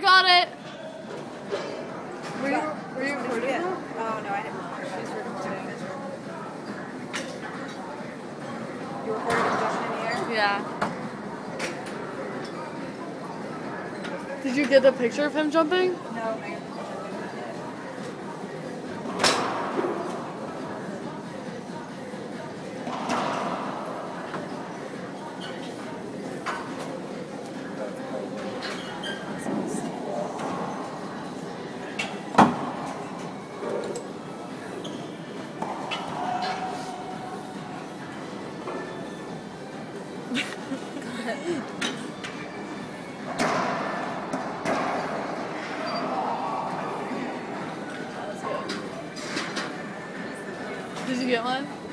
got it. Were you, were you recording Yeah. Oh, no, I didn't. She's recording. You recorded him jumping in the air? Yeah. Did you get a picture of him jumping? No, Did you get one?